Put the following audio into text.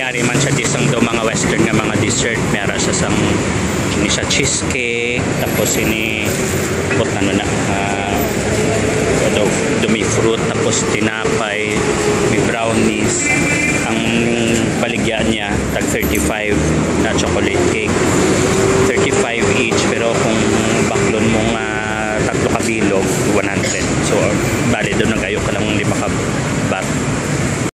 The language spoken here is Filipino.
yari man siya disang do mga western nga mga dessert. Meron siya sang ini siya cheesecake tapos ini what ano na ah, ano, dumi fruit tapos tinapay may brownies. Ang baligyan niya tag 35 na chocolate cake. 35 each pero kung baklon mo nga ah, tatlo kabilog 100 so bali doon nagayo